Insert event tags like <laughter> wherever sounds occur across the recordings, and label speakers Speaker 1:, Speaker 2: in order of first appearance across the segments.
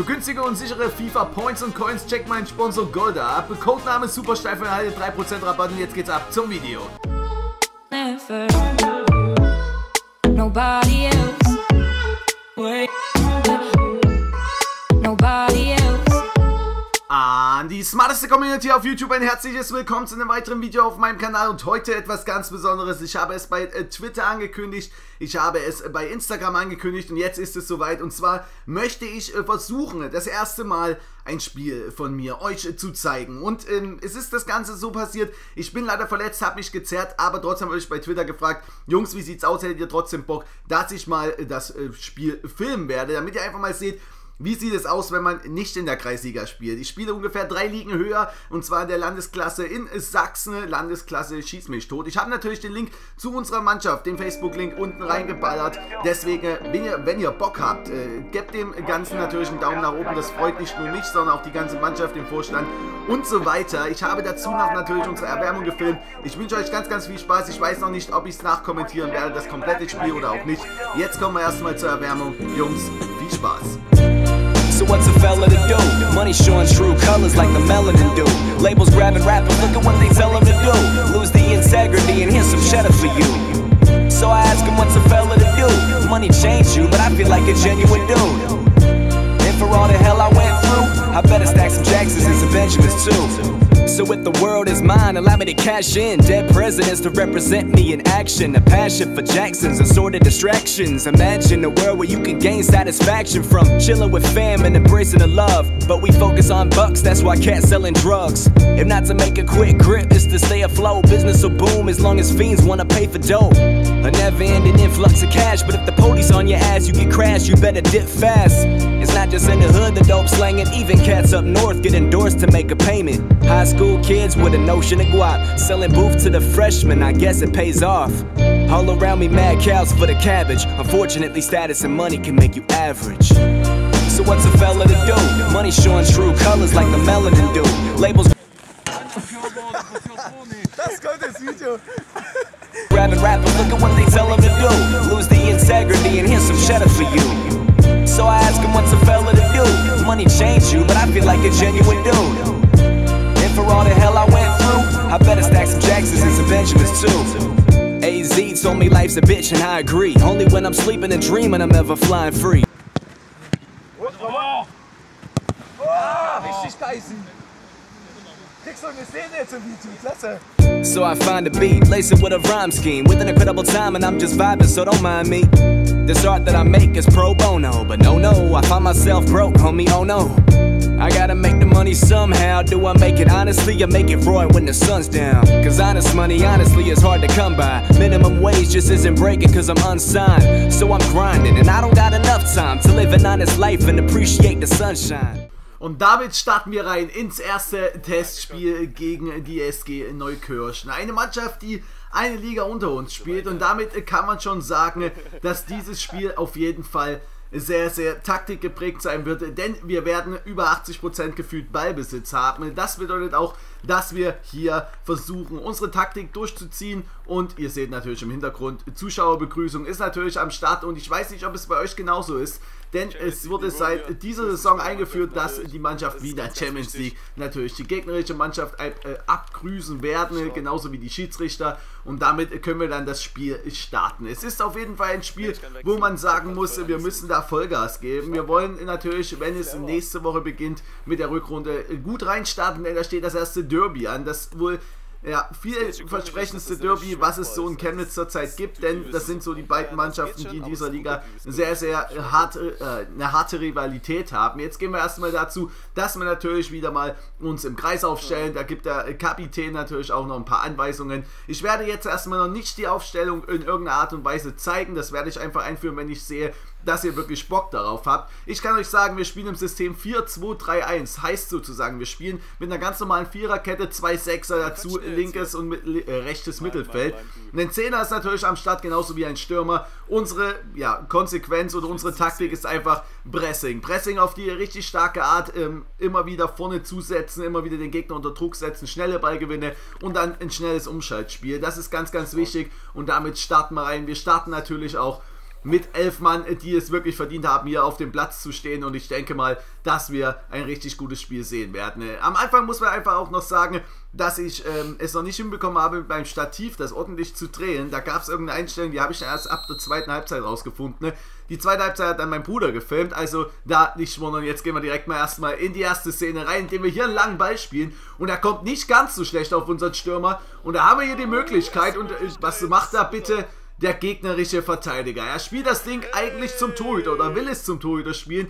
Speaker 1: Für günstige und sichere FIFA Points und Coins checkt meinen Sponsor Golda ab. Codename Supersteif und erhalte 3% Rabatt und jetzt geht's ab zum Video. Never. Nobody else. Wait. Die smarteste Community auf YouTube ein herzliches Willkommen zu einem weiteren Video auf meinem Kanal und heute etwas ganz Besonderes. Ich habe es bei äh, Twitter angekündigt, ich habe es bei Instagram angekündigt und jetzt ist es soweit. Und zwar möchte ich äh, versuchen, das erste Mal ein Spiel von mir euch äh, zu zeigen. Und ähm, es ist das Ganze so passiert, ich bin leider verletzt, habe mich gezerrt, aber trotzdem habe ich bei Twitter gefragt, Jungs, wie sieht's aus, hättet ihr trotzdem Bock, dass ich mal das Spiel filmen werde, damit ihr einfach mal seht, wie sieht es aus, wenn man nicht in der Kreisliga spielt? Ich spiele ungefähr drei Ligen höher und zwar in der Landesklasse in Sachsen, Landesklasse Schieß mich tot. Ich habe natürlich den Link zu unserer Mannschaft, den Facebook-Link unten reingeballert. Deswegen, wenn ihr, wenn ihr Bock habt, äh, gebt dem Ganzen natürlich einen Daumen nach oben. Das freut nicht nur mich, sondern auch die ganze Mannschaft, den Vorstand und so weiter. Ich habe dazu noch natürlich unsere Erwärmung gefilmt. Ich wünsche euch ganz, ganz viel Spaß. Ich weiß noch nicht, ob ich es nachkommentieren werde, das komplette Spiel oder auch nicht. Jetzt kommen wir erstmal zur Erwärmung. Jungs, viel Spaß. What's a fella to do? Money showing true colors like the melanin do. Labels grabbing rappers, look at what they tell them to do. Lose the integrity and here's some cheddar for you. So I ask him what's a fella to do? Money changed you, but I feel like a genuine dude. If the world is mine, allow me to cash in. Dead presidents to represent me in action. A passion for Jacksons, assorted distractions. Imagine a world where you can gain satisfaction from chilling with fam and embracing the love. But we focus on bucks, that's why cats selling drugs. If not to make a quick grip, it's to stay afloat. Business will boom as long as fiends wanna pay for dope. A never ending influx of cash, but if the police on your ass, you get crashed, you better dip fast. It's not just in the hood, the dope slanging. Even cats up north get endorsed to make a payment. High school kids with a notion of guap. Selling booth to the freshmen, I guess it pays off. All around me, mad cows for the cabbage. Unfortunately, status and money can make you average. So what's a fella to do? Money showing true colors like the melanin do. Labels. Video. They tell him to do. Lose the integrity and here's some cheddar for you. So I ask him what's a fella to do. Money changed you, but I feel like a genuine dude. And for all the hell I went through, I better stack some Jacksons and some Benjamins too. AZ told me life's a bitch, and I agree. Only when I'm sleeping and dreaming, I'm ever flying free. So I find a beat, lace it with a rhyme scheme With an incredible time and I'm just vibing, so don't mind me This art that I make is pro bono But no, no, I find myself broke, homie, oh no I gotta make the money somehow. Do I make it honestly or make it Roy when the sun's down? Cause honest money, honestly, is hard to come by. Minimum wage just isn't breaking cause I'm unsigned. So I'm grinding and I don't got enough time to live an honest life and appreciate the sunshine. Und damit starten wir rein ins erste Testspiel gegen die SG Neukirchen. Eine Mannschaft, die eine Liga unter uns spielt und damit kann man schon sagen, dass dieses Spiel auf jeden Fall sehr, sehr taktikgeprägt sein wird, denn wir werden über 80% gefühlt Ballbesitz haben. Das bedeutet auch, dass wir hier versuchen, unsere Taktik durchzuziehen und ihr seht natürlich im Hintergrund, Zuschauerbegrüßung ist natürlich am Start und ich weiß nicht, ob es bei euch genauso ist, denn es wurde seit dieser Saison eingeführt, dass die Mannschaft wieder Champions League natürlich die gegnerische Mannschaft äh, abgrüßen werden, genauso wie die Schiedsrichter. Und damit können wir dann das Spiel starten. Es ist auf jeden Fall ein Spiel, wo man sagen muss, wir müssen da Vollgas geben. Wir wollen natürlich, wenn es nächste Woche beginnt, mit der Rückrunde gut reinstarten, denn da steht das erste Derby an, das wohl ja, vielversprechendste Derby, was es so in Chemnitz zurzeit gibt, denn das sind so die beiden Mannschaften, die in dieser Liga sehr, sehr harte, äh, eine harte Rivalität haben. Jetzt gehen wir erstmal dazu, dass wir natürlich wieder mal uns im Kreis aufstellen. Da gibt der Kapitän natürlich auch noch ein paar Anweisungen. Ich werde jetzt erstmal noch nicht die Aufstellung in irgendeiner Art und Weise zeigen. Das werde ich einfach einführen, wenn ich sehe, dass ihr wirklich Bock darauf habt. Ich kann euch sagen, wir spielen im System 4-2-3-1. Heißt sozusagen, wir spielen mit einer ganz normalen Viererkette, zwei Sechser dazu, linkes und mit, äh, rechtes Mittelfeld. ein Zehner ist natürlich am Start, genauso wie ein Stürmer. Unsere ja, Konsequenz oder unsere Taktik ist einfach Pressing. Pressing auf die richtig starke Art, ähm, immer wieder vorne zusetzen, immer wieder den Gegner unter Druck setzen, schnelle Ballgewinne und dann ein schnelles Umschaltspiel. Das ist ganz, ganz wichtig und damit starten wir rein. Wir starten natürlich auch mit elf Mann, die es wirklich verdient haben, hier auf dem Platz zu stehen. Und ich denke mal, dass wir ein richtig gutes Spiel sehen werden. Am Anfang muss man einfach auch noch sagen, dass ich ähm, es noch nicht hinbekommen habe, mit meinem Stativ das ordentlich zu drehen. Da gab es irgendeine Einstellung, die habe ich erst ab der zweiten Halbzeit rausgefunden. Ne? Die zweite Halbzeit hat dann mein Bruder gefilmt, also da nicht wundern. Jetzt gehen wir direkt mal erstmal in die erste Szene rein, indem wir hier einen langen Ball spielen. Und er kommt nicht ganz so schlecht auf unseren Stürmer. Und da haben wir hier die Möglichkeit. Und äh, was macht da bitte? Der gegnerische Verteidiger. Er spielt das Ding eigentlich zum Torhüter oder will es zum Torhüter spielen.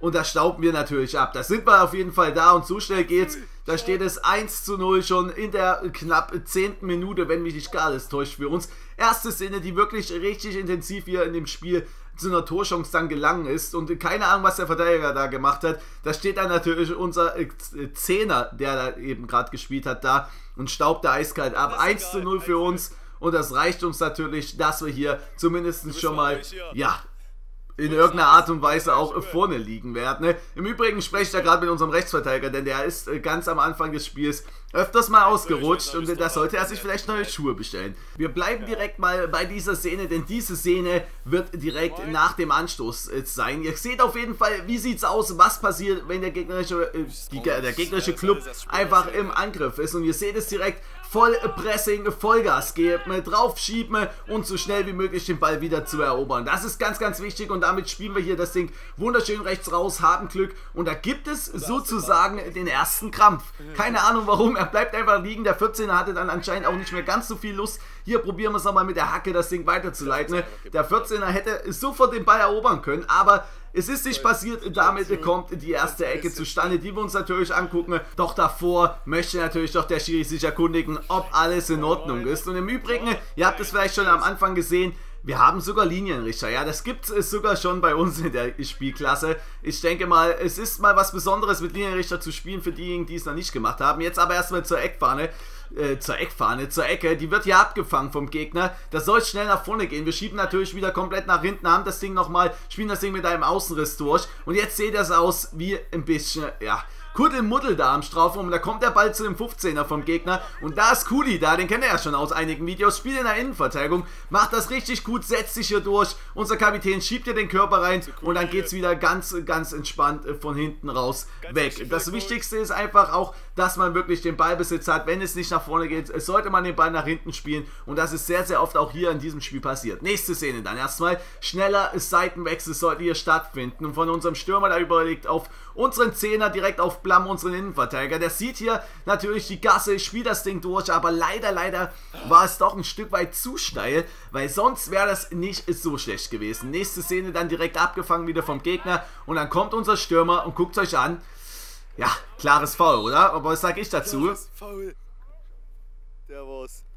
Speaker 1: Und da stauben wir natürlich ab. Da sind wir auf jeden Fall da und so schnell geht's. Da steht es 1 zu 0 schon in der knapp 10. Minute, wenn mich nicht gar alles täuscht für uns. Erste Szene, die wirklich richtig intensiv hier in dem Spiel zu einer Torchance dann gelangen ist. Und keine Ahnung, was der Verteidiger da gemacht hat. Da steht dann natürlich unser Zehner, der da eben gerade gespielt hat, da und staubt da eiskalt ab. 1 zu 0 für uns. Und das reicht uns natürlich, dass wir hier zumindest schon mal, ja, in irgendeiner Art und Weise auch vorne liegen werden. Ne? Im Übrigen spreche ich da gerade mit unserem Rechtsverteidiger, denn der ist äh, ganz am Anfang des Spiels öfters mal ausgerutscht und da sollte er sich vielleicht neue Schuhe bestellen. Wir bleiben direkt mal bei dieser Szene, denn diese Szene wird direkt nach dem Anstoß äh, sein. Ihr seht auf jeden Fall, wie sieht's aus, was passiert, wenn der gegnerische, äh, der gegnerische Club einfach im Angriff ist. Und ihr seht es direkt, Vollpressing, Vollgas geben, draufschieben und so schnell wie möglich den Ball wieder zu erobern. Das ist ganz, ganz wichtig und damit spielen wir hier das Ding wunderschön rechts raus, haben Glück und da gibt es sozusagen den ersten Krampf. Keine Ahnung warum, er bleibt einfach liegen. Der 14er hatte dann anscheinend auch nicht mehr ganz so viel Lust. Hier probieren wir es nochmal mit der Hacke, das Ding weiterzuleiten. Der 14er hätte sofort den Ball erobern können, aber es ist nicht passiert, damit kommt die erste Ecke zustande, die wir uns natürlich angucken. Doch davor möchte natürlich doch der Schiri sich erkundigen, ob alles in Ordnung ist. Und im Übrigen, ihr habt es vielleicht schon am Anfang gesehen, wir haben sogar Linienrichter, ja, das gibt es sogar schon bei uns in der Spielklasse. Ich denke mal, es ist mal was Besonderes mit Linienrichter zu spielen für diejenigen, die es noch nicht gemacht haben. Jetzt aber erstmal zur Eckfahne äh, zur Eckfahne, zur Ecke. Die wird hier abgefangen vom Gegner. Das soll schnell nach vorne gehen. Wir schieben natürlich wieder komplett nach hinten, haben das Ding nochmal, spielen das Ding mit einem Außenriss durch. Und jetzt sieht das aus wie ein bisschen, ja, Kuddelmuddel da am Strafraum. Da kommt der Ball zu dem 15er vom Gegner. Und da ist Kuli da, den kennt er ja schon aus einigen Videos. Spielt in der Innenverteidigung, macht das richtig gut, setzt sich hier durch. Unser Kapitän schiebt hier den Körper rein und dann geht es wieder ganz, ganz entspannt äh, von hinten raus weg. Das Wichtigste ist einfach auch, dass man wirklich den Ballbesitz hat. Wenn es nicht nach vorne geht, sollte man den Ball nach hinten spielen. Und das ist sehr, sehr oft auch hier in diesem Spiel passiert. Nächste Szene dann erstmal. Schneller Seitenwechsel sollte hier stattfinden. Und von unserem Stürmer, da überlegt auf unseren Zehner direkt auf Blam, unseren Innenverteidiger. Der sieht hier natürlich die Gasse, spielt das Ding durch, aber leider, leider war es doch ein Stück weit zu steil, weil sonst wäre das nicht so schlecht gewesen. Nächste Szene dann direkt abgefangen wieder vom Gegner und dann kommt unser Stürmer und guckt euch an. Ja, klares Foul, oder? Aber was sage ich dazu? Klares Foul. Der war's.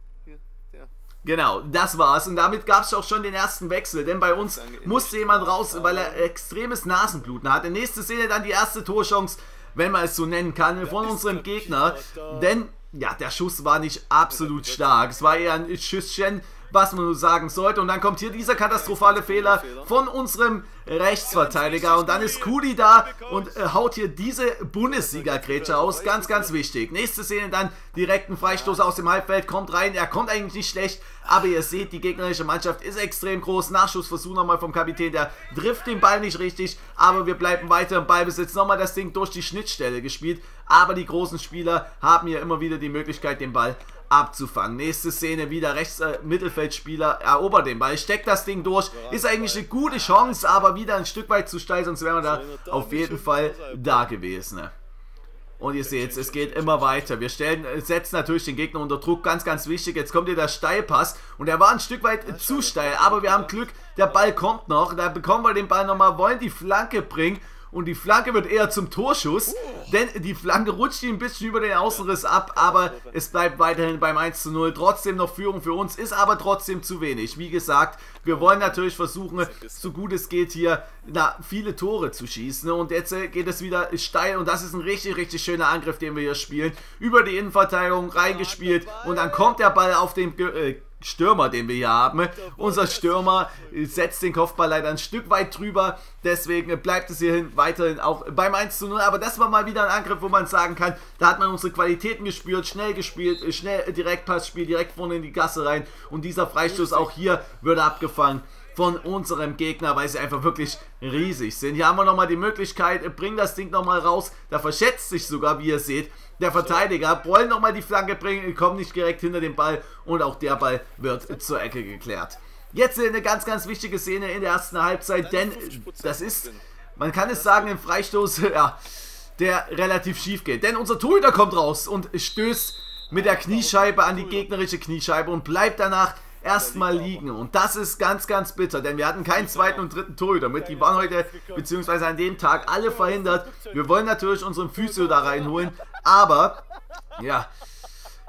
Speaker 1: Genau, das war's. Und damit gab es auch schon den ersten Wechsel, denn bei uns musste jemand raus, weil er extremes Nasenbluten hatte. Nächste Szene dann die erste Torchance, wenn man es so nennen kann, von unserem Gegner. Denn, ja, der Schuss war nicht absolut stark. Es war eher ein Schüsschen was man nur sagen sollte. Und dann kommt hier dieser katastrophale Fehler von unserem Rechtsverteidiger. Und dann ist Kuli da und äh, haut hier diese Bundesliga-Grätsche aus. Ganz, ganz wichtig. Nächste Szene dann direkt ein Freistoß aus dem Halbfeld. Kommt rein. Er kommt eigentlich nicht schlecht. Aber ihr seht, die gegnerische Mannschaft ist extrem groß. Nachschussversuch nochmal vom Kapitän. Der trifft den Ball nicht richtig. Aber wir bleiben weiter im Ballbesitz. Nochmal das Ding durch die Schnittstelle gespielt. Aber die großen Spieler haben hier immer wieder die Möglichkeit, den Ball abzufangen. Nächste Szene wieder rechts äh, Mittelfeldspieler erobert den Ball, steckt das Ding durch, ist eigentlich eine gute Chance, aber wieder ein Stück weit zu steil, sonst wären wir da auf jeden Fall da gewesen. Und ihr seht, es geht immer weiter. Wir stellen, äh, setzen natürlich den Gegner unter Druck, ganz, ganz wichtig. Jetzt kommt hier der Steilpass und er war ein Stück weit zu steil, aber wir haben Glück, der Ball kommt noch. Da bekommen wir den Ball nochmal, wollen die Flanke bringen und die Flanke wird eher zum Torschuss, denn die Flanke rutscht ein bisschen über den Außenriss ab, aber es bleibt weiterhin beim 1 zu 0. Trotzdem noch Führung für uns, ist aber trotzdem zu wenig. Wie gesagt, wir wollen natürlich versuchen, so gut es geht hier na, viele Tore zu schießen und jetzt äh, geht es wieder steil und das ist ein richtig, richtig schöner Angriff, den wir hier spielen. Über die Innenverteidigung reingespielt und dann kommt der Ball auf den... Äh, Stürmer, den wir hier haben. Unser Stürmer setzt den Kopfball leider ein Stück weit drüber. Deswegen bleibt es hierhin weiterhin auch beim 1 zu 0. Aber das war mal wieder ein Angriff, wo man sagen kann, da hat man unsere Qualitäten gespürt, schnell gespielt, schnell Direktpassspiel, direkt vorne in die Gasse rein. Und dieser Freistoß auch hier würde abgefangen. von unserem Gegner, weil sie einfach wirklich riesig sind. Hier haben wir nochmal die Möglichkeit, bring das Ding nochmal raus. Da verschätzt sich sogar, wie ihr seht, der Verteidiger. Wollen nochmal die Flanke bringen, kommt nicht direkt hinter den Ball und auch der Ball wird zur Ecke geklärt. Jetzt eine ganz, ganz wichtige Szene in der ersten Halbzeit, denn das ist, man kann es sagen, im Freistoß, <laughs> ja, der relativ schief geht. Denn unser Torhüter kommt raus und stößt mit der Kniescheibe an die gegnerische Kniescheibe und bleibt danach erstmal liegen. Und das ist ganz, ganz bitter, denn wir hatten keinen zweiten und dritten Torhüter mit. Die waren heute, beziehungsweise an dem Tag, alle verhindert. Wir wollen natürlich unseren Physio da reinholen, aber, ja,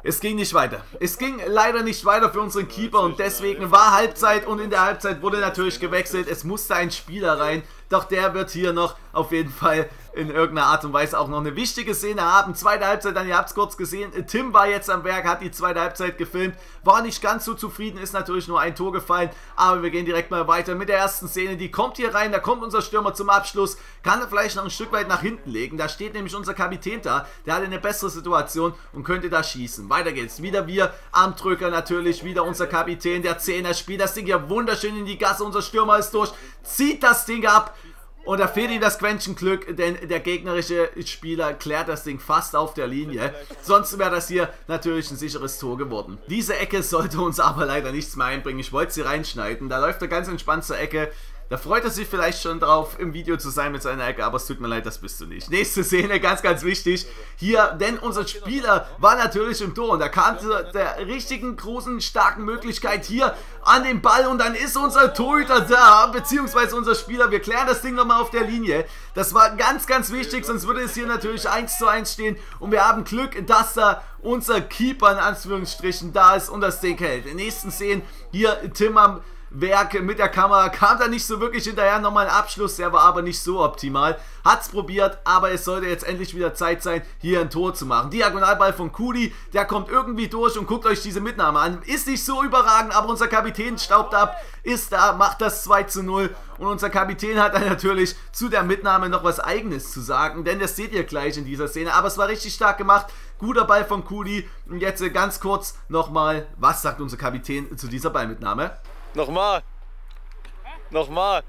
Speaker 1: es ging nicht weiter. Es ging leider nicht weiter für unseren Keeper und deswegen war Halbzeit und in der Halbzeit wurde natürlich gewechselt. Es musste ein Spieler rein, doch der wird hier noch auf jeden Fall in irgendeiner Art und Weise auch noch eine wichtige Szene haben. Zweite Halbzeit, dann, ihr habt es kurz gesehen, Tim war jetzt am Werk, hat die zweite Halbzeit gefilmt, war nicht ganz so zufrieden, ist natürlich nur ein Tor gefallen, aber wir gehen direkt mal weiter mit der ersten Szene, die kommt hier rein, da kommt unser Stürmer zum Abschluss, kann er vielleicht noch ein Stück weit nach hinten legen, da steht nämlich unser Kapitän da, der hat eine bessere Situation und könnte da schießen. Weiter geht's, wieder wir, Armdrücker natürlich, wieder unser Kapitän, der Zehner spielt das Ding ja wunderschön in die Gasse, unser Stürmer ist durch, zieht das Ding ab, und da fehlt ihm das Quäntchen Glück, denn der gegnerische Spieler klärt das Ding fast auf der Linie. Sonst wäre das hier natürlich ein sicheres Tor geworden. Diese Ecke sollte uns aber leider nichts mehr einbringen. Ich wollte sie reinschneiden. Da läuft er ganz entspannt zur Ecke. Da freut er sich vielleicht schon drauf, im Video zu sein mit seiner Ecke, aber es tut mir leid, das bist du nicht. Nächste Szene, ganz, ganz wichtig. Hier, denn unser Spieler war natürlich im Tor und er kam zu der richtigen, großen, starken Möglichkeit hier an den Ball und dann ist unser Torhüter da, beziehungsweise unser Spieler. Wir klären das Ding nochmal auf der Linie. Das war ganz, ganz wichtig, sonst würde es hier natürlich 1 zu 1 stehen und wir haben Glück, dass da unser Keeper in Anführungsstrichen da ist und das Ding hält. In den nächsten Szenen hier Tim am Werke mit der Kamera. Kam da nicht so wirklich hinterher. Nochmal ein Abschluss, der war aber nicht so optimal. Hat's probiert, aber es sollte jetzt endlich wieder Zeit sein, hier ein Tor zu machen. Diagonalball von Kudi, der kommt irgendwie durch und guckt euch diese Mitnahme an. Ist nicht so überragend, aber unser Kapitän staubt ab, ist da, macht das 2 zu 0. Und unser Kapitän hat dann natürlich zu der Mitnahme noch was eigenes zu sagen, denn das seht ihr gleich in dieser Szene. Aber es war richtig stark gemacht. Guter Ball von Kudi. Und jetzt ganz kurz nochmal, was sagt unser Kapitän zu dieser Ballmitnahme?
Speaker 2: Nochmal. Nochmal.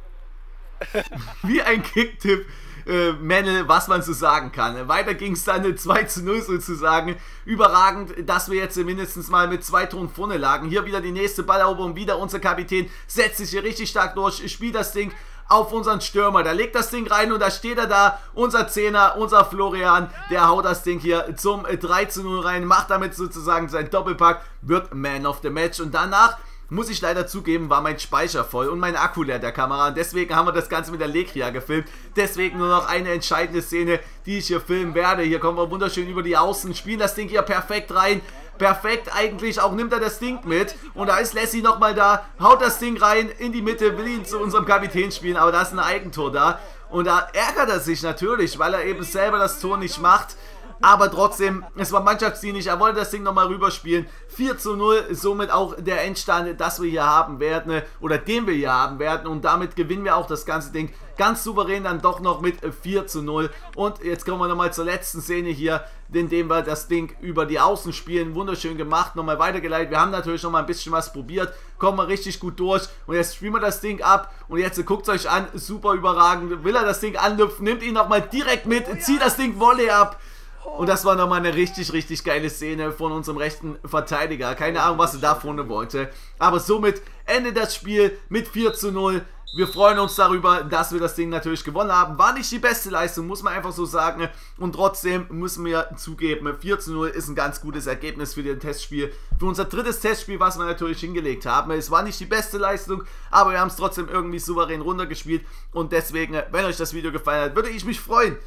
Speaker 2: <laughs>
Speaker 1: Wie ein Kicktipp. Äh, Männle, was man so sagen kann. Weiter ging es dann 2 zu 0 sozusagen. Überragend, dass wir jetzt mindestens mal mit zwei Toren vorne lagen. Hier wieder die nächste Balleroberung, wieder unser Kapitän setzt sich hier richtig stark durch, spielt das Ding auf unseren Stürmer. Der legt das Ding rein und da steht er da, unser Zehner, unser Florian, der haut das Ding hier zum 3 zu 0 rein, macht damit sozusagen seinen Doppelpack, wird Man of the Match und danach muss ich leider zugeben, war mein Speicher voll und mein Akku leer der Kamera. Und deswegen haben wir das Ganze mit der Legria gefilmt. Deswegen nur noch eine entscheidende Szene, die ich hier filmen werde. Hier kommen wir wunderschön über die Außen, spielen das Ding hier perfekt rein. Perfekt eigentlich, auch nimmt er das Ding mit. Und da ist Lassie nochmal da, haut das Ding rein in die Mitte, will ihn zu unserem Kapitän spielen, aber da ist ein Eigentor da. Und da ärgert er sich natürlich, weil er eben selber das Tor nicht macht. Aber trotzdem, es war mannschaftsdienlich. Er wollte das Ding nochmal rüberspielen. 4 zu 0, somit auch der Endstand, das wir hier haben werden, oder den wir hier haben werden. Und damit gewinnen wir auch das ganze Ding ganz souverän dann doch noch mit 4 zu 0. Und jetzt kommen wir nochmal zur letzten Szene hier, indem wir das Ding über die Außen spielen. Wunderschön gemacht, nochmal weitergeleitet. Wir haben natürlich nochmal ein bisschen was probiert, kommen wir richtig gut durch. Und jetzt spielen wir das Ding ab. Und jetzt guckt es euch an, super überragend. Will er das Ding anlüpfen, nimmt ihn nochmal direkt mit, zieht das Ding Volley ab. Und das war nochmal eine richtig, richtig geile Szene von unserem rechten Verteidiger. Keine Ahnung, was er da vorne wollte. Aber somit endet das Spiel mit 4 zu 0. Wir freuen uns darüber, dass wir das Ding natürlich gewonnen haben. War nicht die beste Leistung, muss man einfach so sagen. Und trotzdem müssen wir zugeben, 4 zu 0 ist ein ganz gutes Ergebnis für das Testspiel. Für unser drittes Testspiel, was wir natürlich hingelegt haben. Es war nicht die beste Leistung, aber wir haben es trotzdem irgendwie souverän runtergespielt. Und deswegen, wenn euch das Video gefallen hat, würde ich mich freuen,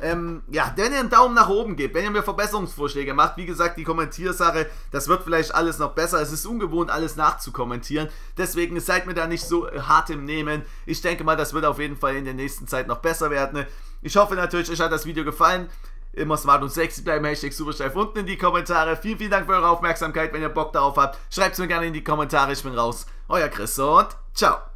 Speaker 1: ähm, ja, wenn ihr einen Daumen nach oben gebt, wenn ihr mir Verbesserungsvorschläge macht, wie gesagt, die Kommentiersache, das wird vielleicht alles noch besser. Es ist ungewohnt, alles nachzukommentieren. Deswegen seid mir da nicht so hart im Nehmen. Ich denke mal, das wird auf jeden Fall in der nächsten Zeit noch besser werden. Ich hoffe natürlich, euch hat das Video gefallen. Immer smart und sexy bleiben, Hashtag Supersteif unten in die Kommentare. Vielen, vielen Dank für eure Aufmerksamkeit. Wenn ihr Bock darauf habt, schreibt es mir gerne in die Kommentare. Ich bin raus. Euer Chris und ciao.